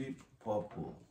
deep purple.